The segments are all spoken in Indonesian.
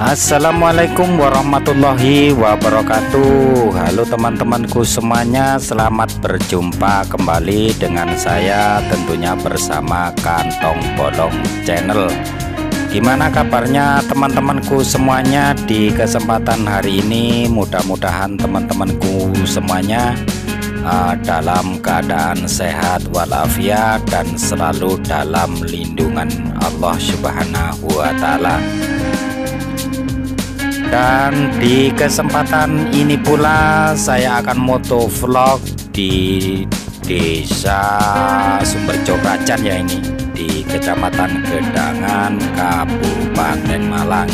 Assalamualaikum warahmatullahi wabarakatuh. Halo teman-temanku semuanya Selamat berjumpa kembali dengan saya Tentunya bersama Kantong Bolong Channel. Gimana kabarnya teman-temanku semuanya Di kesempatan hari ini? Mudah-mudahan teman-temanku semuanya uh, Dalam keadaan sehat walafiat Dan selalu dalam lindungan Allah subhanahu wa ta'ala dan di kesempatan ini pula saya akan moto vlog di desa Sumberjo Krajan ya ini di kecamatan Gedangan Kabupaten Malang.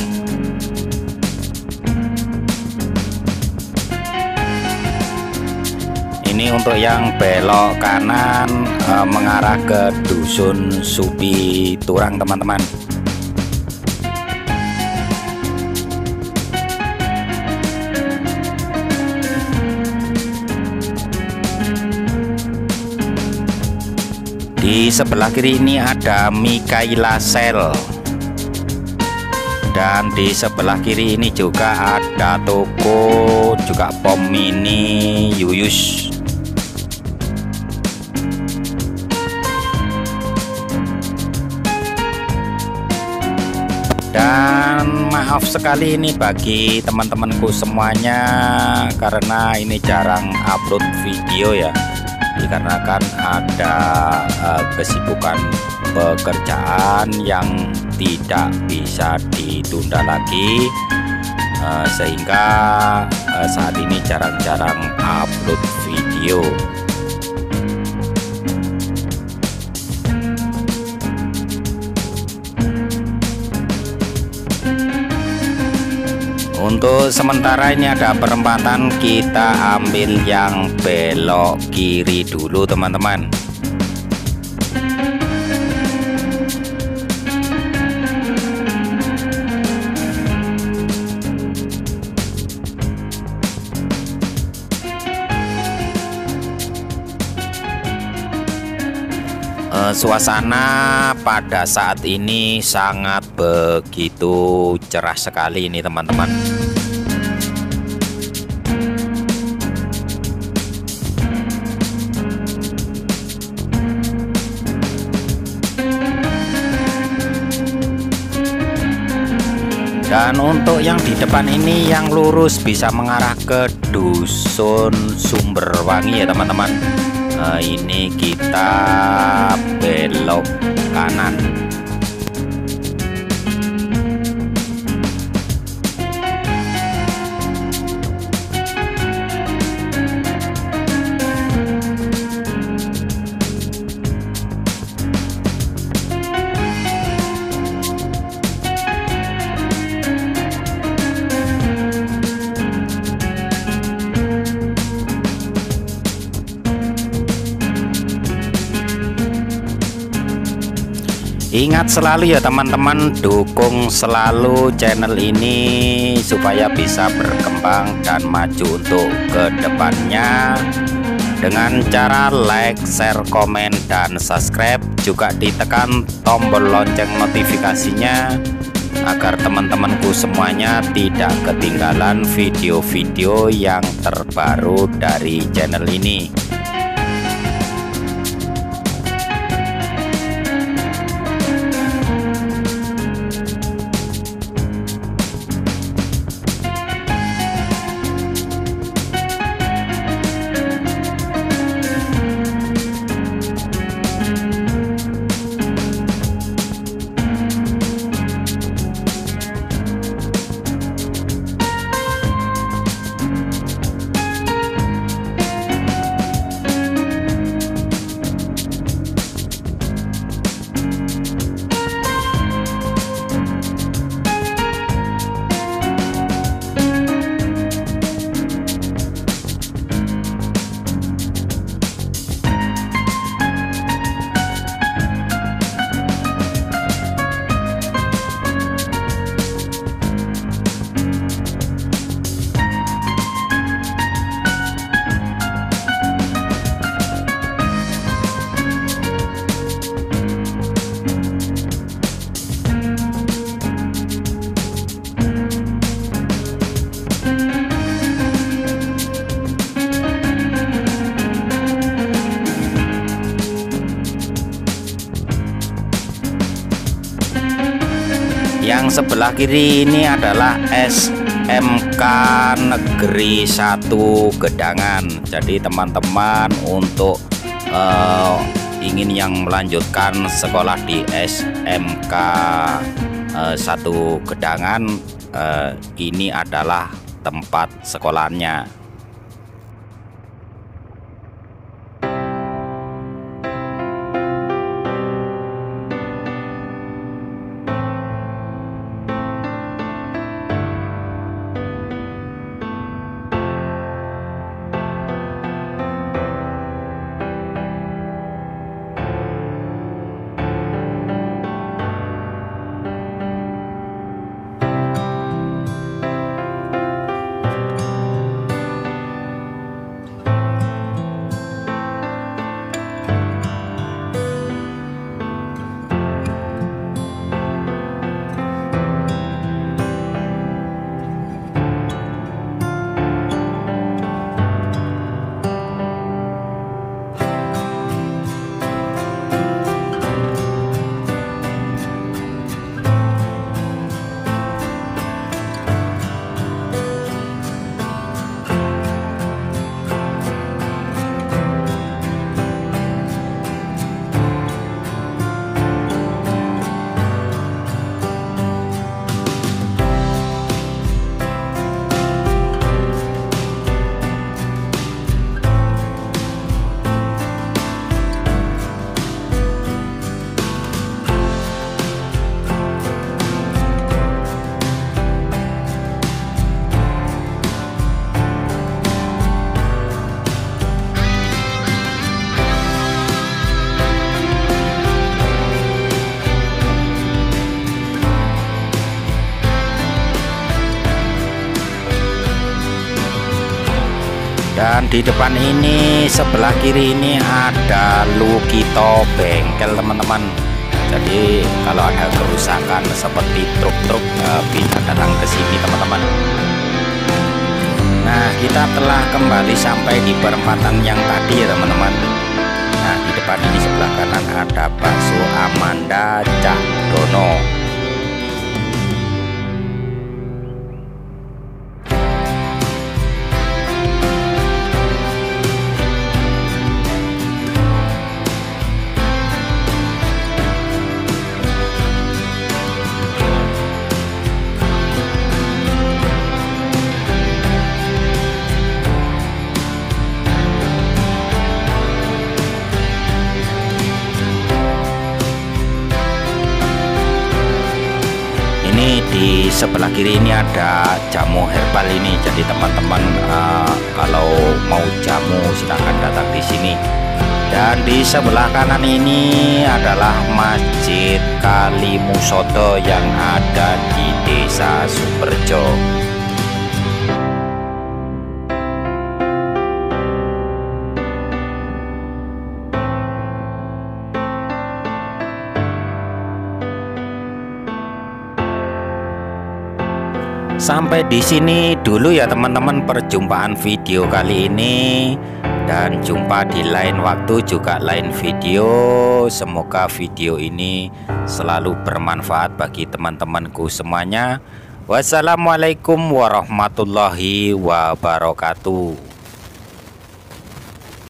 Ini untuk yang belok kanan e, mengarah ke Dusun Supi Turang teman-teman di sebelah kiri ini ada Mikaela Sel. Dan di sebelah kiri ini juga ada toko juga pom mini Yuyus. Dan maaf sekali ini bagi teman-temanku semuanya karena ini jarang upload video ya dikarenakan ada uh, kesibukan pekerjaan yang tidak bisa ditunda lagi uh, sehingga uh, saat ini jarang-jarang upload video untuk sementara ini ada perempatan kita ambil yang belok kiri dulu teman-teman uh, suasana pada saat ini sangat begitu cerah sekali ini teman-teman. Dan untuk yang di depan ini yang lurus bisa mengarah ke dusun Sumberwangi ya teman-teman uh, ini kita belok kanan Ingat selalu ya teman-teman dukung selalu channel ini supaya bisa berkembang dan maju untuk ke depannya. Dengan cara like, share, komen, dan subscribe juga ditekan tombol lonceng notifikasinya agar teman-temanku semuanya tidak ketinggalan video-video yang terbaru dari channel ini sebelah kiri ini adalah SMK Negeri 1 Gedangan. Jadi teman-teman untuk uh, ingin yang melanjutkan sekolah di SMK uh, 1 Gedangan uh, ini adalah tempat sekolahnya dan di depan ini sebelah kiri ini ada Lukito bengkel teman-teman. Jadi kalau ada kerusakan seperti truk-truk eh, bisa datang ke sini teman-teman. Nah kita telah kembali sampai di perempatan yang tadi ya teman-teman. Nah di depan ini sebelah kanan ada bakso Amanda Cahdono di sebelah kiri ini ada jamu herbal ini. Jadi teman-teman uh, kalau mau jamu silahkan datang di sini. Dan di sebelah kanan ini adalah Masjid Kalimusoto yang ada Sampai di sini dulu ya teman-teman perjumpaan video kali ini dan jumpa di lain waktu juga lain video. Semoga video ini selalu bermanfaat bagi teman-temanku semuanya. Wassalamualaikum warahmatullahi wabarakatuh.